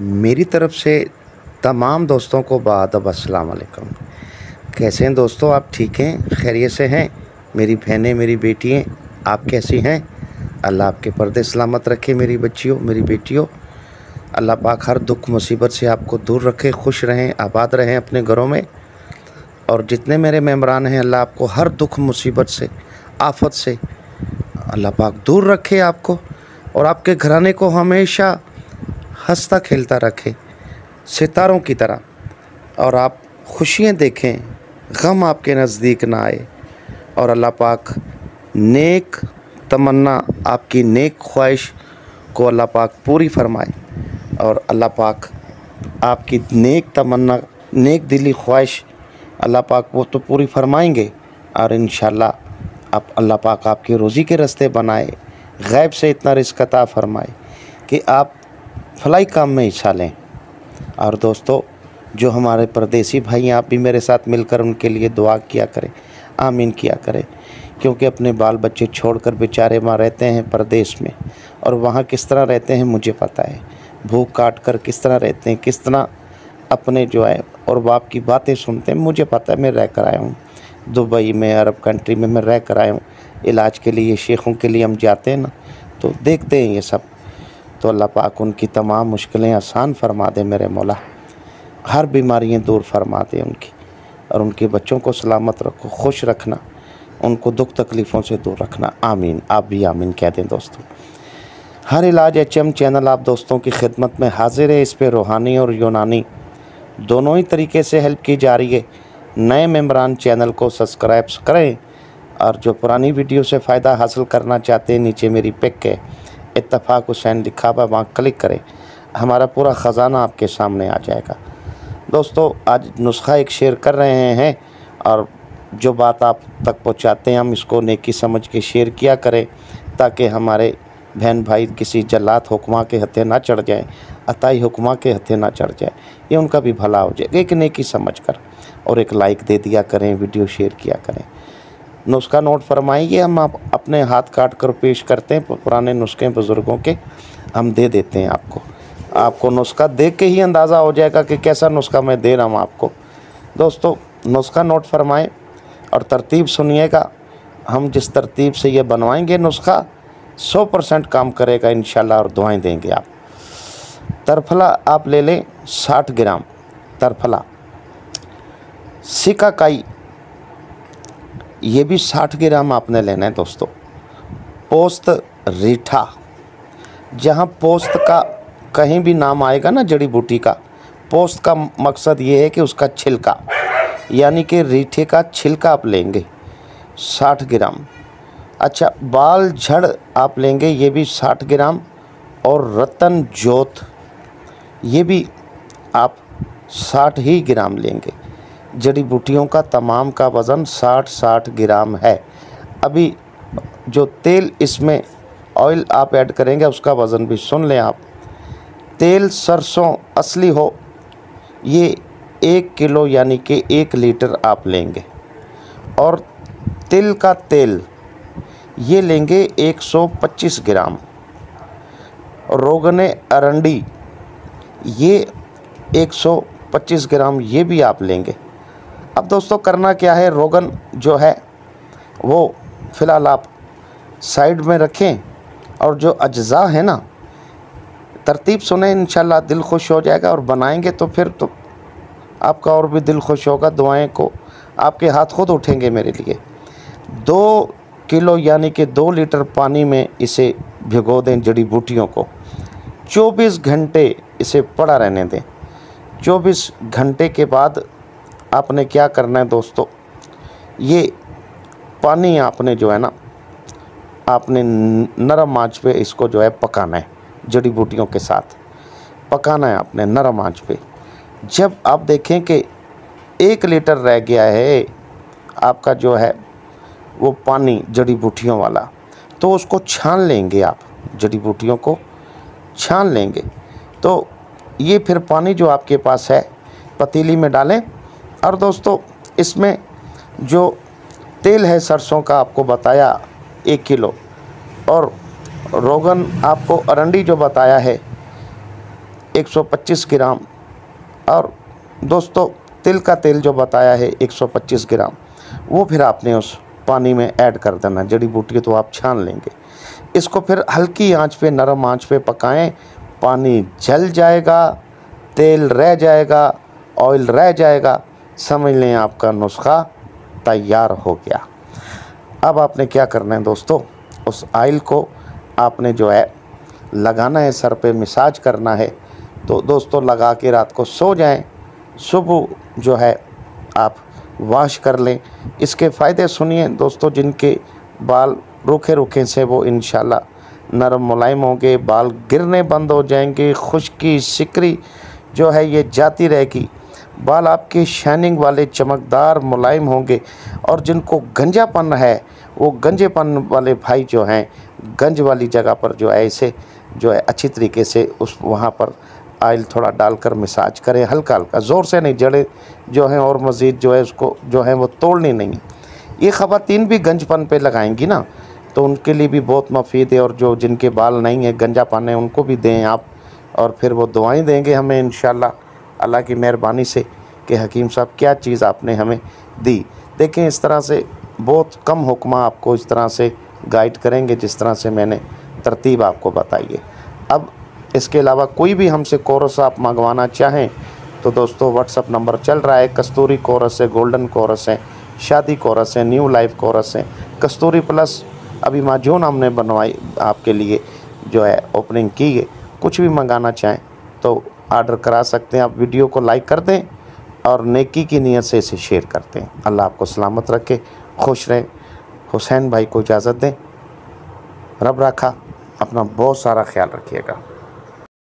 मेरी तरफ़ से तमाम दोस्तों को बादब अस्सलाम वालेकुम। कैसे हैं दोस्तों? आप ठीक हैं? खैरियत से हैं? मेरी बहनें, मेरी बेटियाँ, आप कैसी हैं? अल्लाह आपके पर्दे सलामत रखे मेरी बच्चियों, मेरी बेटियों। अल्लाह पाक हर दुख, मुसीबत से आपको दूर रखे, खुश रहें, आबाद रहें अपने घरों में। और जितने मेरे मेम्बरान हैं, अल्लाह आपको हर दुख, मुसीबत से, आफत से अल्लाह पाक दूर रखे आपको। और आपके घराने को हमेशा हंसता खेलता रखे, सितारों की तरह। और आप खुशियाँ देखें, गम आपके नज़दीक ना आए। और अल्लाह पाक नेक तमन्ना आपकी नेक ख्वाहिश को अल्लाह पाक पूरी फरमाए। और अल्लाह पाक आपकी नेक तमन्ना, नेक दिली ख्वाहिश अल्लाह पाक वो तो पूरी फरमाएँगे। और इन आप अल्लाह पाक आपकी रोज़ी के रास्ते बनाए, गैब से इतना रिस्क अता फरमाए कि आप फलाई काम में हिस्सा लें। और दोस्तों, जो हमारे परदेसी भाई आप भी मेरे साथ मिलकर उनके लिए दुआ किया करें, आमीन किया करें। क्योंकि अपने बाल बच्चे छोड़कर बेचारे वहाँ रहते हैं परदेश में, और वहाँ किस तरह रहते हैं मुझे पता है। भूख काट कर किस तरह रहते हैं, किस तरह अपने जो है, और बाप की बातें सुनते हैं, मुझे पता है, मैं रह कर आया हूँ। दुबई में, अरब कंट्री में मैं रह कर आया हूँ। इलाज के लिए, शेखों के लिए हम जाते हैं ना तो देखते हैं ये सब। तो अल्लाह पाक उनकी तमाम मुश्किलें आसान फरमा दे मेरे मौला। हर बीमारियाँ दूर फरमा दे उनकी। और उनके बच्चों को सलामत रखो, खुश रखना, उनको दुख तकलीफ़ों से दूर रखना। आमीन। आप भी आमीन कह दें दोस्तों। हर इलाज एच एम चैनल आप दोस्तों की खिदमत में हाजिर है। इस पर रूहानी और यूनानी दोनों ही तरीके से हेल्प की जा रही है। नए मेम्बरान चैनल को सब्सक्राइब करें। और जो पुरानी वीडियो से फ़ायदा हासिल करना चाहते हैं, नीचे मेरी पिक है। इतफ़ाक़ हुसैन लिखा हुआ वहाँ क्लिक करें। हमारा पूरा ख़जाना आपके सामने आ जाएगा। दोस्तों, आज नुस्खा एक शेयर कर रहे हैं और जो बात आप तक पहुँचाते हैं, हम इसको नेकी समझ के शेयर किया करें ताकि हमारे बहन भाई किसी जल्लात हुक्मा के हथे ना चढ़ जाए, अताई हुक्मा के हथे ना चढ़ जाए। ये उनका भी भला हो जाए एक नेकी समझ कर और एक लाइक दे दिया करें, वीडियो शेयर किया करें। नुस्खा नोट फरमाइए हम आप अपने हाथ काट कर पेश करते हैं, पुराने नुस्खे बुज़ुर्गों के, हम दे देते हैं आपको। आपको नुस्खा देख के ही अंदाज़ा हो जाएगा कि कैसा नुस्खा मैं दे रहा हूँ आपको। दोस्तों, नुस्खा नोट फरमाएँ और तरतीब सुनिएगा। हम जिस तरतीब से ये बनवाएँगे नुस्खा, सौ परसेंट काम करेगा इन और दुआएँ देंगे आप। तरफला आप ले लें साठ ग्राम। तरफला। सिकाकाई ये भी साठ ग्राम आपने लेना है दोस्तों। पोस्त रीठा। जहाँ पोस्त का कहीं भी नाम आएगा ना जड़ी बूटी का, पोस्त का मकसद ये है कि उसका छिलका, यानी कि रीठे का छिलका आप लेंगे, साठ ग्राम। अच्छा बाल झड़ आप लेंगे, ये भी साठ ग्राम। और रतन जोत ये भी आप साठ ही ग्राम लेंगे। जड़ी बूटियों का तमाम का वज़न साठ साठ ग्राम है। अभी जो तेल इसमें ऑयल आप ऐड करेंगे, उसका वज़न भी सुन लें आप। तेल सरसों असली हो, ये एक किलो यानी कि एक लीटर आप लेंगे। और तिल का तेल, ये लेंगे 125 ग्राम। रोगने अरंडी, ये 125 ग्राम, ये भी आप लेंगे। अब दोस्तों करना क्या है? रोगन जो है, वो फ़िलहाल आप साइड में रखें और जो अज्जा है ना, तरतीब सुने इन दिल खुश हो जाएगा और बनाएँगे तो फिर तो आपका और भी दिल खुश होगा। दुआएँ को आपके हाथ खुद उठेंगे मेरे लिए। दो किलो यानी कि दो लीटर पानी में इसे भिगो दें जड़ी बूटियों को। 24 घंटे इसे पड़ा रहने दें। 24 घंटे के बाद आपने क्या करना है दोस्तों? ये पानी आपने जो है ना, आपने नरम आँच पे इसको जो है पकाना है, जड़ी बूटियों के साथ। पकाना है आपने नरम आँच पे। जब आप देखें कि एक लीटर रह गया है आपका जो है, वो पानी जड़ी बूटियों वाला तो उसको छान लेंगे आप, जड़ी बूटियों को छान लेंगे। तो ये फिर पानी जो आपके पास है, पतीली में डालें और दोस्तों, इसमें जो तेल है सरसों का, आपको बताया एक किलो। और रोगन आपको अरंडी जो बताया है 125 ग्राम। और दोस्तों, तिल का तेल जो बताया है 125 ग्राम, वो फिर आपने उस पानी में ऐड कर देना। जड़ी बूटी तो आप छान लेंगे। इसको फिर हल्की आँच पे, नरम आँच पे पकाएँ। पानी जल जाएगा, तेल रह जाएगा, ऑयल रह जाएगा। समझ लें आपका नुस्खा तैयार हो गया। अब आपने क्या करना है दोस्तों? उस आयल को आपने जो है लगाना है, सर पे मिसाज करना है। तो दोस्तों, लगा के रात को सो जाएँ। सुबह जो है आप वॉश कर लें। इसके फ़ायदे सुनिए दोस्तों, जिनके बाल रूखे रूखे से वो इन नरम मुलायम होंगे, बाल गिरने बंद हो जाएँगे, खुश्की, सिकरी जो है ये जाती रहेगी। बाल आपके शाइनिंग वाले चमकदार मुलायम होंगे और जिनको गंजापन है, वो गंजेपन वाले भाई जो हैं, गंज वाली जगह पर जो है ऐसे जो है अच्छी तरीके से उस वहाँ पर आयल थोड़ा डालकर मसाज करें, हल्का हल्का, ज़ोर से नहीं, जड़े जो हैं और मज़ीद जो है उसको, जो है वो तोड़नी नहीं। ये ख़वातीन भी गंजपन पे लगाएँगी ना तो उनके लिए भी बहुत मफीद है और जो जिनके बाल नहीं है, गंजापन है, उनको भी दें आप और फिर वो दुआएँ देंगे हमें इन अल्लाह की मेहरबानी से कि हकीम साहब, क्या चीज़ आपने हमें दी? देखें, इस तरह से बहुत कम हुक्मा आपको इस तरह से गाइड करेंगे, जिस तरह से मैंने तरतीब आपको बताई है। अब इसके अलावा कोई भी हमसे कोरस आप मंगवाना चाहें तो दोस्तों व्हाट्सअप नंबर चल रहा है, कस्तूरी कोरस है, गोल्डन कोरस है, शादी कोरस है, न्यू लाइफ कोरस है। कस्तूरी प्लस अभी माजून हमने बनवाई, आपके लिए जो है, ओपनिंग की है। कुछ भी मंगाना चाहें तो आर्डर करा सकते हैं। आप वीडियो को लाइक कर दें और नेकी की नीयत से इसे शेयर कर दें। अल्लाह आपको सलामत रखे, खुश रहें, हुसैन भाई को इजाज़त दें। रब रखा, अपना बहुत सारा ख्याल रखिएगा।